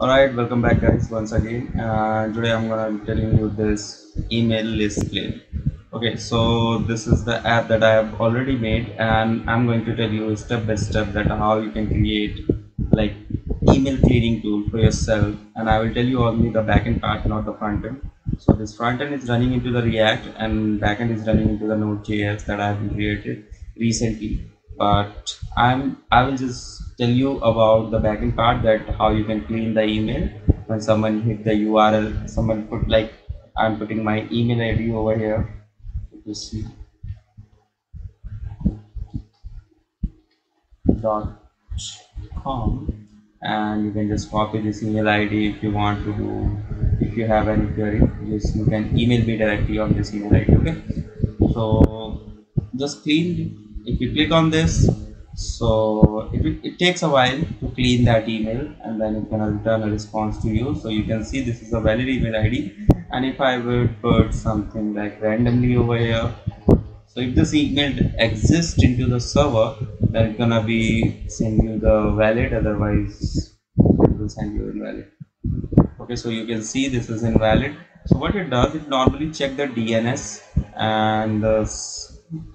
Alright, welcome back guys once again. Uh, today I'm gonna be telling you this email list clean. Okay, so this is the app that I have already made and I'm going to tell you step by step that how you can create like email cleaning tool for yourself and I will tell you only the backend part not the front end. So this front end is running into the React and backend is running into the Node.js that I have created recently but I'm I will just tell you about the backend part that how you can clean the email. When someone hit the url someone put like i'm putting my email id over here. You see. Dot com. And you can just copy this email id if you want to do if you have any query just you can email me directly on this email id okay? So just clean if you click on this so it, it takes a while to clean that email and then it gonna return a response to you. So you can see this is a valid email id and if i would put something like randomly over here so if this email exists into the server then it's gonna be send you the valid otherwise it will send you invalid. Okay so you can see this is invalid. So what it does it normally check the dns and the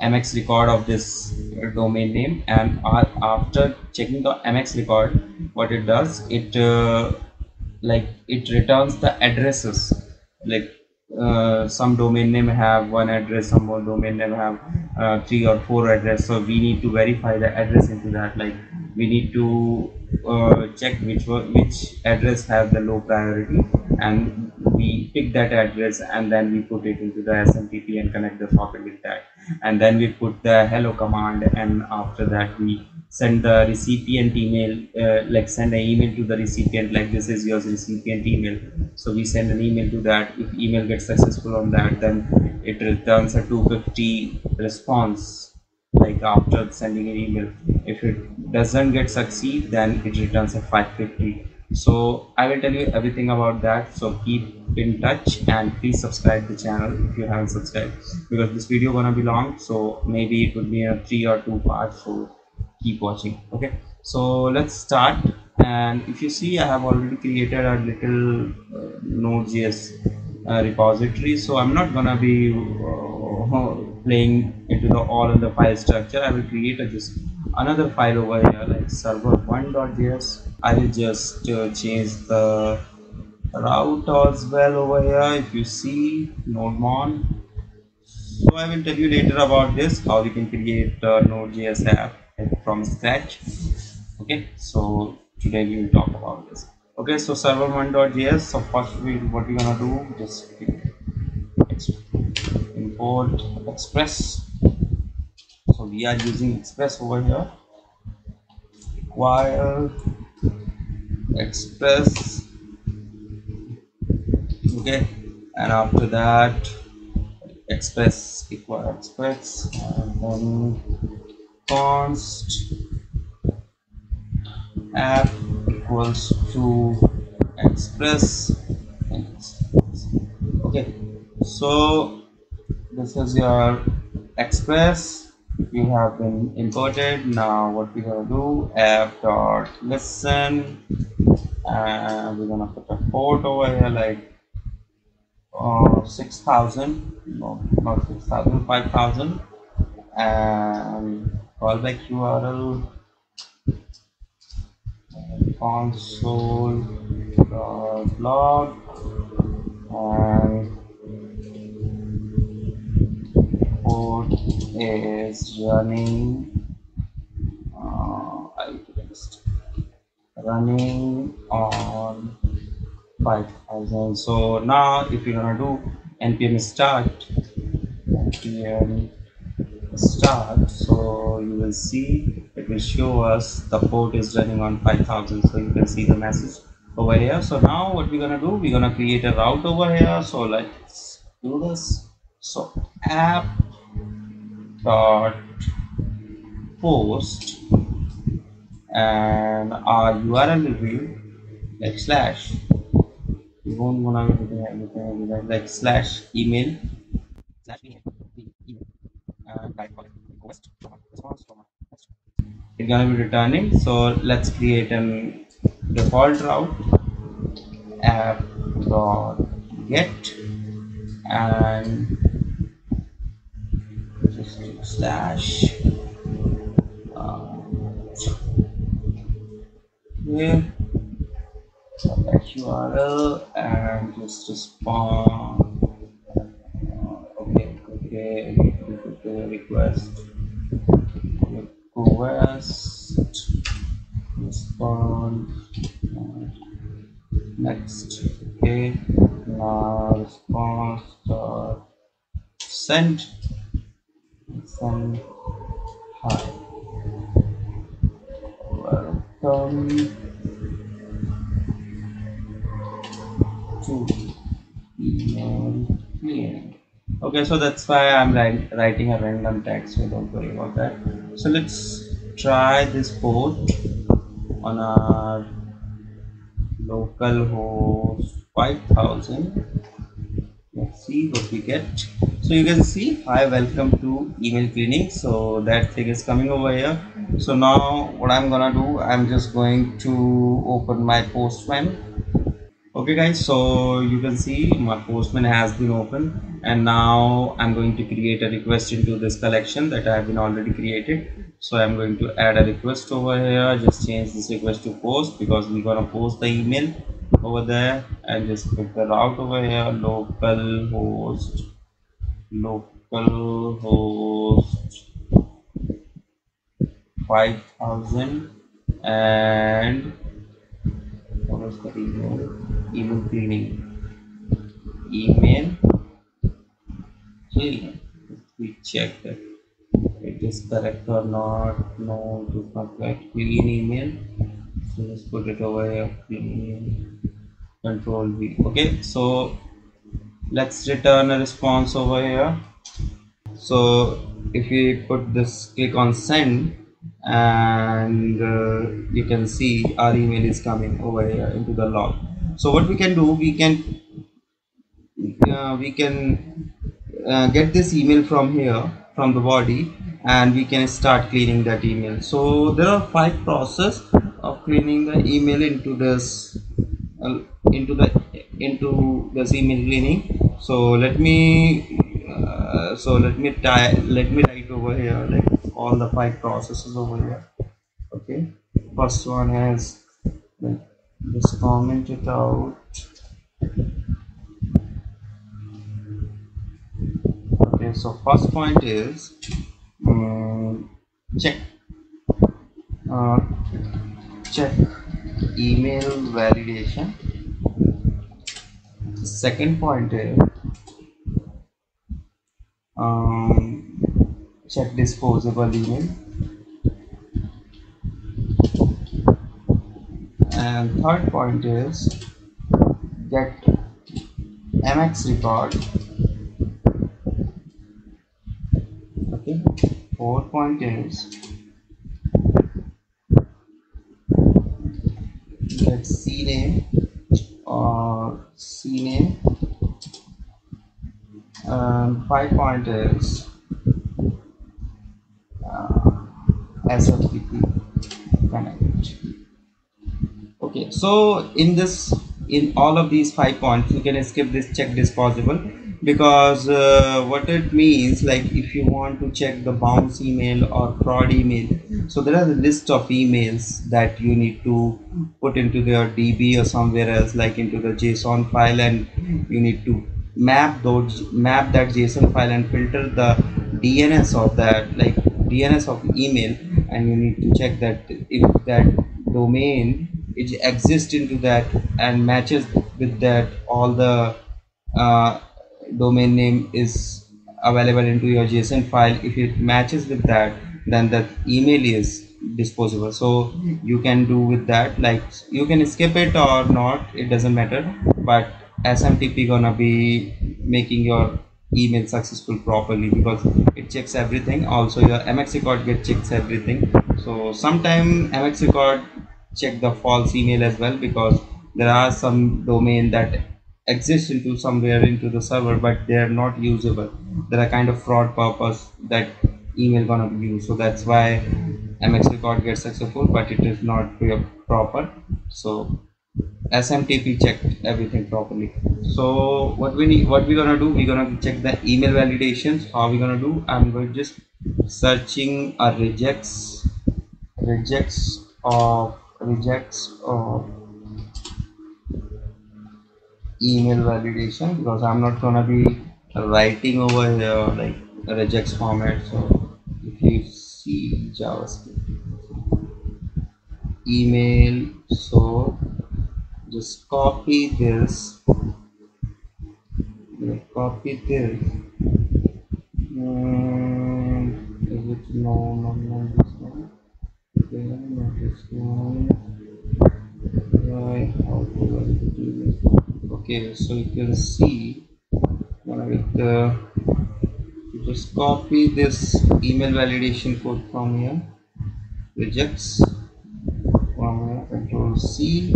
mx record of this domain name and after checking the mx record what it does it uh, like it returns the addresses. Like uh, some domain name have one address some more domain name have uh, three or four address. So we need to verify the address into that. Like we need to uh, check which which address have the low priority and we pick that address and then we put it into the SMTP and connect the socket with that and then we put the hello command and after that we send the recipient email uh, like send an email to the recipient like this is your recipient email. So we send an email to that. If email gets successful on that then it returns a 250 response like after sending an email. If it doesn't get succeed then it returns a 550 so i will tell you everything about that so keep in touch and please subscribe the channel if you haven't subscribed because this video gonna be long so maybe it would be a three or two parts so keep watching okay? So let's start and if you see i have already created a little uh, node.js uh, repository so i'm not gonna be uh, playing into the all in the file structure. I will create a just another file over here like server1.js I will just uh, change the route as well over here. If you see nodemon so I will tell you later about this how you can create a node.js app from scratch. Okay so today we will talk about this. Okay so server1.js so first we what we're gonna do just import express. So we are using express over here. While express. Okay. And after that express equal express. And then const app equals to express. Okay. So this is your express you have been imported now what we gonna do app dot listen and we're gonna put a port over here like uh, 6000 no not 6000 5000 and callback url console dot log and port is running uh, running on 5000 so now if you're gonna do npm start npm start so you will see it will show us the port is running on 5000 so you can see the message over here. So now what we're gonna do? We're gonna create a route over here. So let's do this. So app dot post and our url will be like slash. We won't wanna be anything like slash email. Slash email. And type request. Response it's gonna be returning. So let's create an default route. App dot get and slash um, here that URL and just respond. Uh, okay okay request. Request. Respond. Next okay. Now response. Dot send send hi welcome to email cleaning okay so that's why i'm writing a random text so don't worry about that. So let's try this port on our local host. 5000 let's see what we get so you can see hi welcome to email cleaning so that thing is coming over here. So now what i'm gonna do i'm just going to open my postman. Okay guys so you can see my postman has been open. And now i'm going to create a request into this collection that i have been already created. So i'm going to add a request over here. Just change this request to post because we're gonna post the email over there. And just click the route over here local host local host. 5000 and what is the email? Email cleaning. Email? Cleaning. We check that. It is correct or not. No it is not correct. Clean email. So let's put it over here. Clean control v. Okay so let's return a response over here. So if we put this click on send and uh, you can see our email is coming over here into the log. So what we can do we can uh, we can uh, get this email from here from the body and we can start cleaning that email. So there are five process of cleaning the email into this uh, into the into this email cleaning so let me uh, so let me tie let me write over here like all the five processes over here. Okay? First one is like just comment it out. Okay so first point is um, check. Uh, check email validation second point is um, check disposable email. And third point is get mx record. Okay. Fourth point is get cname or cname and five point is uh, SMTP connect okay so in this in all of these five points you can skip this check disposable because uh, what it means like if you want to check the bounce email or fraud email so there are a list of emails that you need to put into your db or somewhere else like into the json file and you need to map those map that json file and filter the dns of that like dns of email and you need to check that if that domain it exists into that and matches with that all the uh, domain name is available into your json file. If it matches with that then the email is disposable. So you can do with that. Like you can skip it or not it doesn't matter. But smtp gonna be making your email successful properly because it checks everything. Also your mx record get checks everything. So sometime mx record check the false email as well because there are some domain that exist into somewhere into the server but they are not usable. They're kind of fraud purpose that email gonna be used. So that's why mx record gets successful but it is not proper. So smtp checked everything properly. So what we need what we're gonna do? We're gonna check the email validations. How we gonna do? I'm going to just searching a regex regex of regex of email validation because i'm not gonna be writing over here like regex format so if you see javascript email so just copy this copy this mm, is it no no no this one? Okay not this one. Right how to do this okay so you can see with uh, just copy this email validation code from here regex from here control c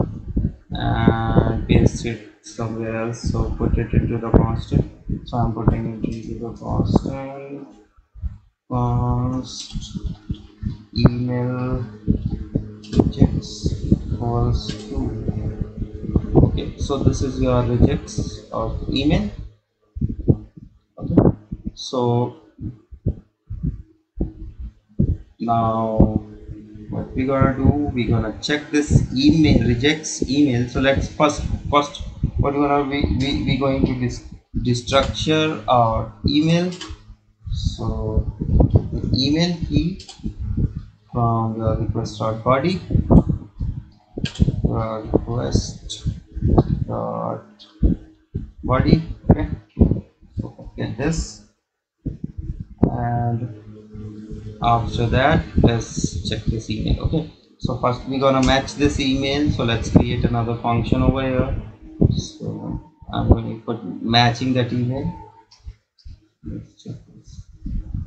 and paste it somewhere else. So put it into the constant. So i'm putting it into the constant const email regex equals to so this is your regex of email. Okay. So now what we gonna do? We gonna check this email regex email. So let's first first what we're gonna be we, we going to this destructure our email. So the email key from the request body. Request dot body okay. So get this. And after that let's check this email okay. So first we're gonna match this email. So let's create another function over here. So i'm going to put matching that email. Let's check this.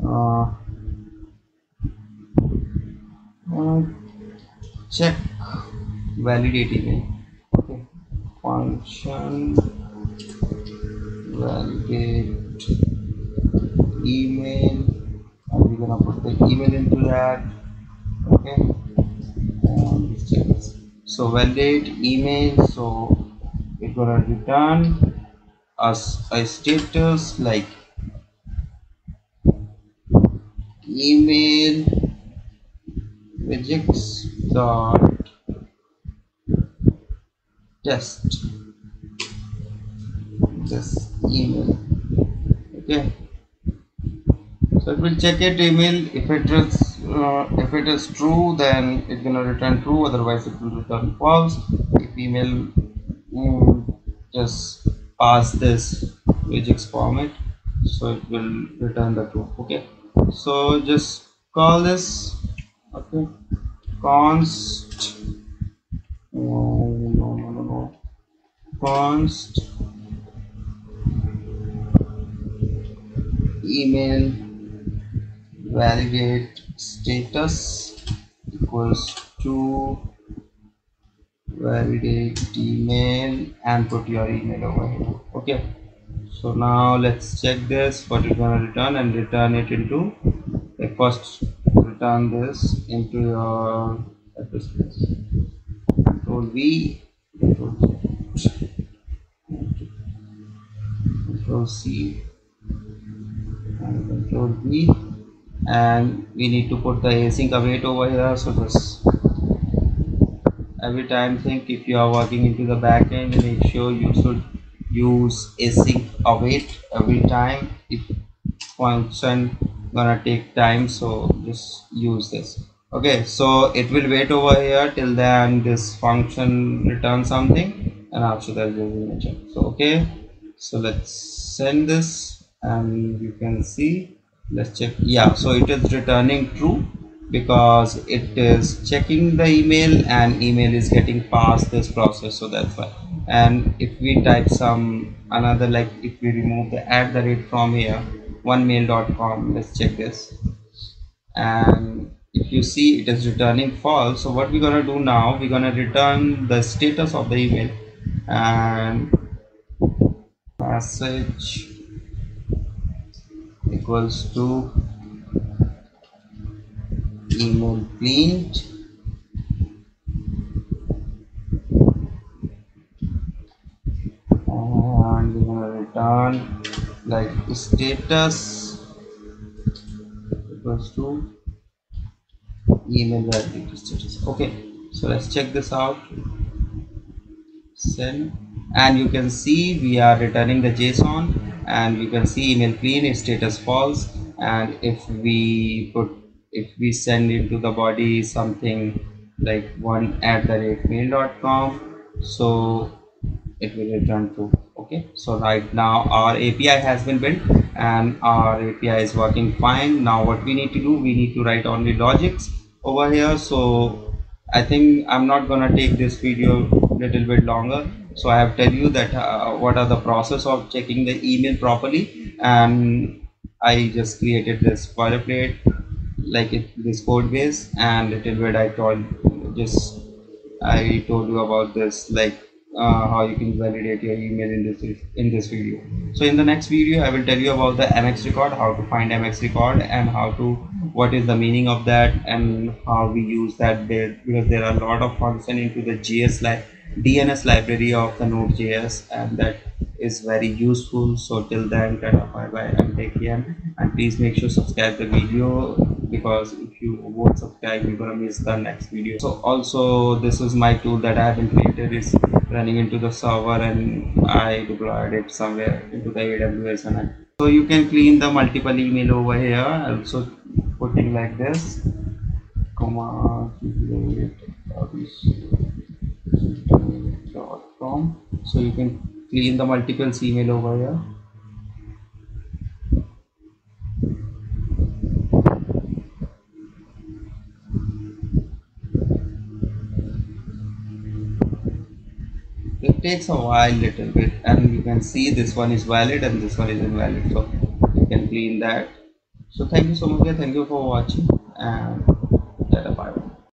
Uh, uh, check validate email. okay function validate email. And we're gonna put the email into that. Okay? So validate email. So we're gonna return us a status like email regex dot test this email. Okay? So it will check it email if it is uh, if it is true then it's gonna return true. Otherwise it will return false. If email mm, just pass this regex format so it will return the true. Okay? So just call this. Okay? Const no const email validate status equals to validate email and put your email over here. Okay. So now let's check this what you're gonna return and return it into like first return this into your address. Control v control c and control v and we need to put the async await over here so this every time think if you are working into the backend make sure you should use async await every time. If function gonna take time so just use this. Okay so it will wait over here till then this function return something and after that we will check. So okay so let's send this and you can see. Let's check. Yeah so it is returning true because it is checking the email and email is getting past this process so that's why. And if we type some another like if we remove the at the rate from here onemail.com let's check this. And if you see it is returning false. So what we're gonna do now we're gonna return the status of the email and message equals to email cleaned and return like status equals to email validity status. Okay so let's check this out. Send and you can see we are returning the json and you can see email clean status false and if we put if we send into the body something like one at the rate mail.com so it will return true okay? So right now our api has been built and our api is working fine. Now what we need to do we need to write only logics over here. So i think i'm not gonna take this video little bit longer so i have tell you that uh, what are the process of checking the email properly and i just created this boilerplate like it, this code base and little bit i told just i told you about this like uh, how you can validate your email in this in this video. So in the next video i will tell you about the mx record how to find mx record and how to what is the meaning of that and how we use that there because there are a lot of function into the js like dns library of the node.js and that is very useful. So till then tata bye bye and take care. And please make sure subscribe the video because if you won't subscribe you're gonna miss the next video. So also this is my tool that i have created is running into the server and i deployed it somewhere into the aws and so you can clean the multiple email over here also putting like this. Comma com. So you can clean the multiple email over here. It takes a while little bit and you can see this one is valid and this one is invalid. So you can clean that. So thank you so much. Thank you for watching and